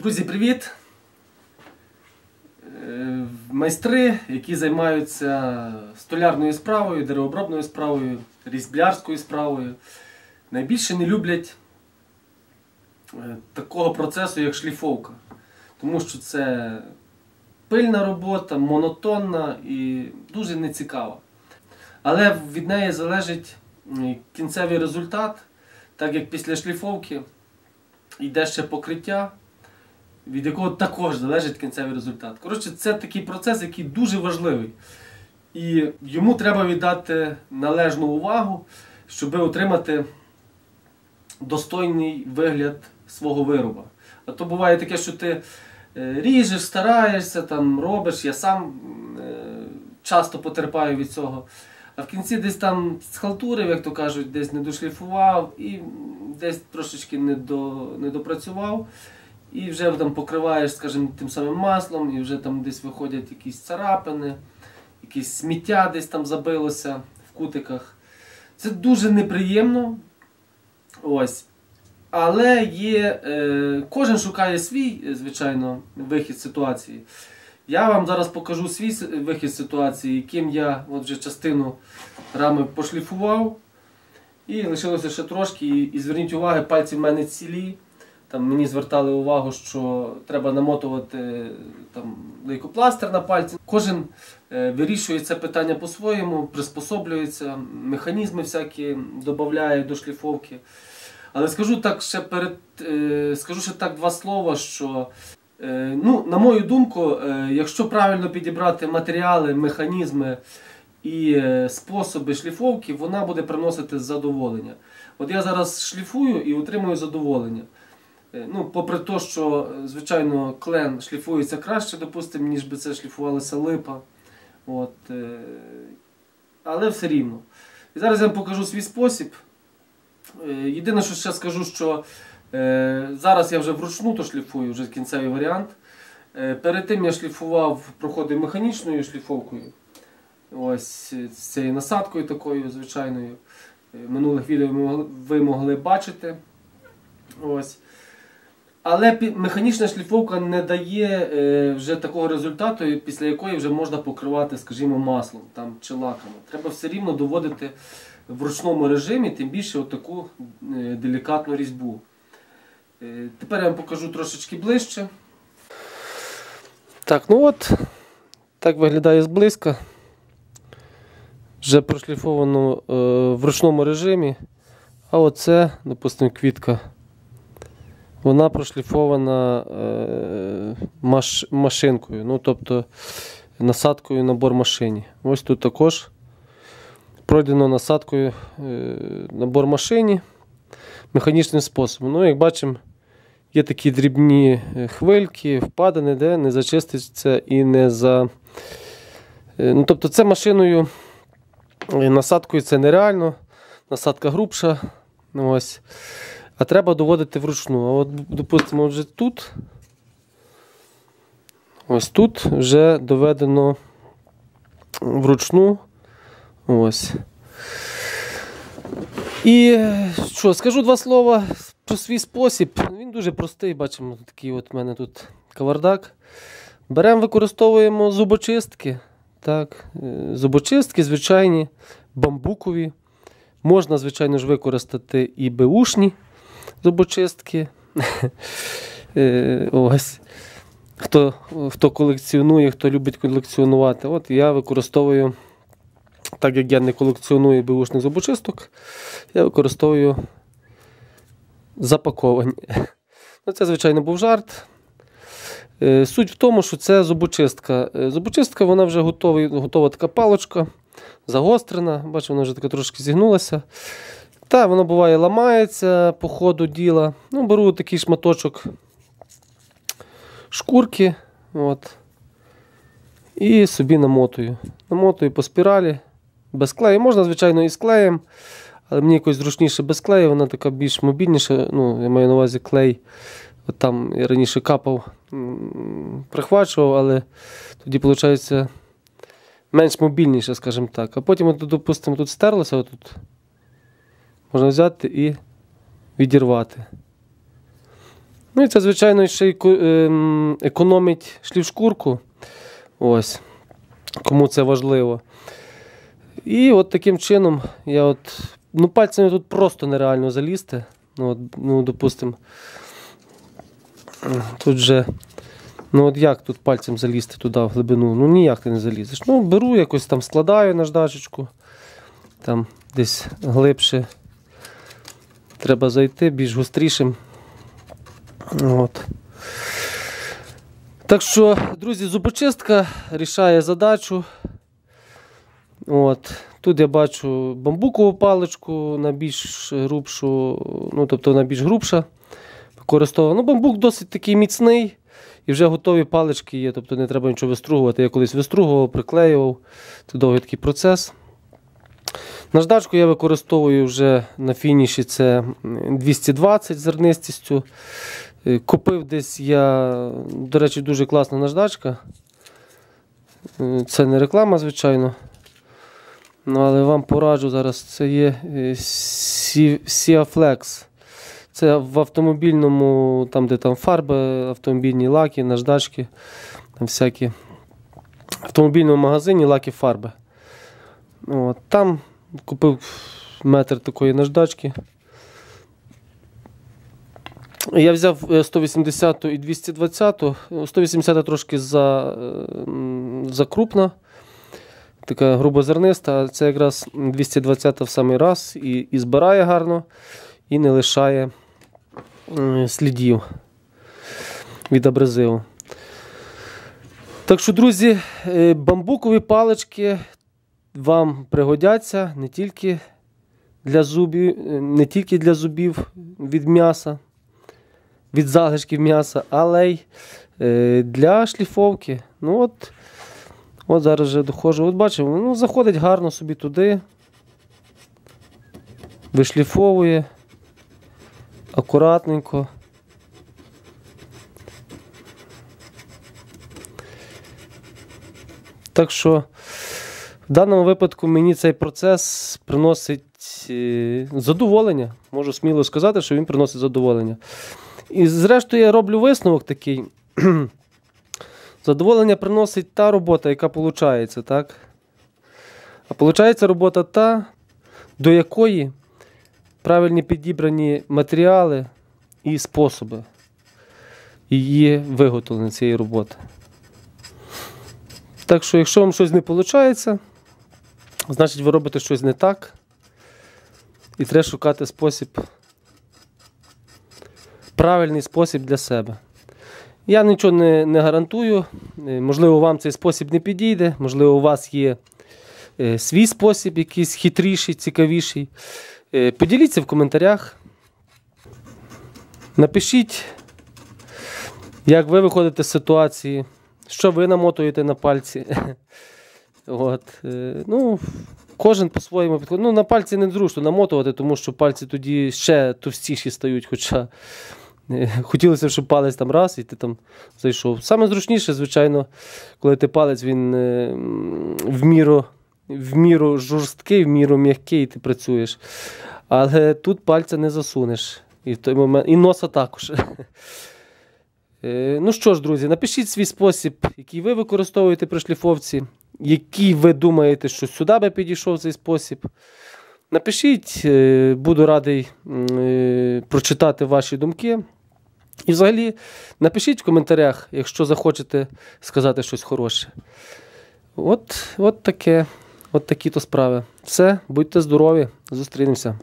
Друзі, привіт! Е, Майстри, які займаються столярною справою, деревообробною справою, різблярською справою, найбільше не люблять е, такого процесу, як шліфовка. Тому що це пильна робота, монотонна і дуже нецікава. Але від неї залежить кінцевий результат, так як після шліфовки йде ще покриття, від якого також залежить кінцевий результат. Коротше, це такий процес, який дуже важливий. І йому треба віддати належну увагу, щоб отримати достойний вигляд свого вироба. А то буває таке, що ти е, ріжеш, стараєшся, там, робиш, я сам е, часто потерпаю від цього. А в кінці десь там схалтурив, як то кажуть, десь не дошліфував і десь трошечки не, до, не допрацював. І вже там покриваєш, скажімо, тим самим маслом, і вже там десь виходять якісь царапини, якесь сміття десь там забилося в кутиках. Це дуже неприємно. Ось. Але є, е, кожен шукає свій, е, звичайно, вихід з ситуації. Я вам зараз покажу свій вихід з ситуації, яким я от вже частину рами пошліфував. І лишилося ще трошки. І, і зверніть увагу, пальці в мене цілі. Там мені звертали увагу, що треба намотувати там, лейкопластир на пальці. Кожен е, вирішує це питання по-своєму, приспособлюється, механізми всякі додає до шліфовки. Але скажу так ще перед е, скажу ще так два слова, що е, ну, на мою думку, е, якщо правильно підібрати матеріали, механізми і е, способи шліфовки, вона буде приносити задоволення. От я зараз шліфую і отримую задоволення. Е, Ну, попри те, що, е, звичайно, клен шліфується краще, допустимо, ніж би це шліфувалася липа. От, е, але все рівно. І зараз я вам покажу свій спосіб. Єдине, що ще скажу, що зараз я вже вручну то шліфую, вже кінцевий варіант. Перед тим я шліфував, проходив механічною шліфовкою. Ось з цією насадкою такою звичайною. Минулих відео ви могли бачити. Ось. Але механічна шліфовка не дає е, вже такого результату, після якої вже можна покривати, скажімо, маслом там, чи лаками. Треба все рівно доводити в ручному режимі, тим більше таку делікатну різьбу. Е, тепер я вам покажу трошечки ближче. Так, ну от, так виглядає зблизька. Вже прошліфовано е, в ручному режимі. А оце, допустимо, квітка. Вона прошліфована е, маш, машинкою, ну тобто насадкою набор машині. Ось тут також пройдено насадкою е, набор машині механічним способом. Ну, як бачимо, є такі дрібні е, хвильки, впадини, де не зачиститься і не за. Ну, тобто, це машиною, насадкою це нереально, насадка грубша. Ну, Ось. А треба доводити вручну. А от, допустимо, вже тут. Ось тут вже доведено вручну. Ось. І що, скажу два слова про свій спосіб. Він дуже простий, бачимо, такий от в мене тут кавардак. Беремо, використовуємо зубочистки. Так, е, зубочистки звичайні, бамбукові. Можна, звичайно ж, використати і беушні зубочистки. Е, Ось. Хто, хто колекціонує, хто любить колекціонувати. От я використовую, так як я не колекціоную беушних зубочисток, я використовую запаковані. Ну, це, звичайно, був жарт. Е, Суть в тому, що це зубочистка. Е, Зубочистка, вона вже готова, готова така палочка, загострена. Бачу, вона вже така трошки зігнулася. Та, воно буває ламається по ходу діла. Ну, беру такий шматочок шкурки. От, і собі намотую. Намотую по спіралі. Без клею. Можна, звичайно, і з клеєм, але мені якось зручніше без клею, вона така більш мобільніша. Ну, я маю на увазі клей. От там я раніше капав, прихвачував, але тоді, виходить, менш мобільніше, скажімо так. А потім, от, допустимо, тут стерлося, отут. Можна взяти і відірвати. Ну і це, звичайно, ще й ем, економить шлівшкурку. Ось. Кому це важливо. І от таким чином я от. Ну, пальцями тут просто нереально залізти. Ну, от, ну допустимо. Тут же. Ну от як тут пальцем залізти туди в глибину? Ну ніяк ти не залізеш. Ну, беру якось там складаю наждачечку. Там десь глибше. Треба зайти більш гострішим. От. Так що, друзі, зубочистка рішає задачу. От. Тут я бачу бамбукову паличку на більш грубшу, ну, тобто на більш грубша. Ну, бамбук досить такий міцний. І вже готові палички є, тобто не треба нічого вистругувати. Я колись вистругував, приклеював. Це довгий такий процес. Наждачку я використовую вже на фініші це 220 зернистістю. Е, Купив десь я, до речі, дуже класна наждачка. Е, Це не реклама, звичайно. Ну, але вам пораджу зараз. Це є е, Siaflex. Це в автомобільному, там, де там фарби, автомобільні лаки, наждачки, там всякі. В автомобільному магазині лаки фарби. От, там купив метр такої наждачки. Я взяв е, 180 і 220. 180 трошки за, е, м, закрупна, така грубозерниста, а це якраз 220 в самий раз і, і збирає гарно, і не лишає слідів від абразиву. Так що, друзі, е, бамбукові палички вам пригодяться не тільки для зубів, е, не тільки для зубів від м'яса, від залишків м'яса, але й е, для шліфовки. Ну от, от зараз вже доходжу. От бачимо, ну, заходить гарно собі туди, вишліфовує акуратненько. Так що в даному випадку мені цей процес приносить е, задоволення. Можу сміло сказати, що він приносить задоволення. І зрештою я роблю висновок такий. Задоволення приносить та робота, яка виходить, так? А виходить робота та, до якої правильні підібрані матеріали і способи її виготовлення цієї роботи. Так що, якщо вам щось не виходить, значить ви робите щось не так. І треба шукати спосіб, правильний спосіб для себе. Я нічого не, не гарантую. Е, Можливо, вам цей спосіб не підійде, можливо, у вас є е, свій спосіб, якийсь хитріший, цікавіший. Е, Поділіться в коментарях. Напишіть, як ви виходите з ситуації, що ви намотуєте на пальці. От, е, ну, кожен по-своєму підходить. Ну, на пальці не зручно намотувати, тому що пальці тоді ще товстіші стають, хоча е, хотілося, б, щоб палець там раз і ти там зайшов. Саме зручніше, звичайно, коли ти палець він е, в міру, в міру жорсткий, в міру м'який, ти працюєш. Але тут пальця не засунеш. І, в той момент, і носа також. Ну що ж, друзі, напишіть свій спосіб, який ви використовуєте при шліфовці, який ви думаєте, що сюди би підійшов цей спосіб. Напишіть, е, буду радий е, прочитати ваші думки. І взагалі напишіть в коментарях, якщо захочете сказати щось хороше. От, от таке, от такі то справи. Все, будьте здорові, зустрінемося.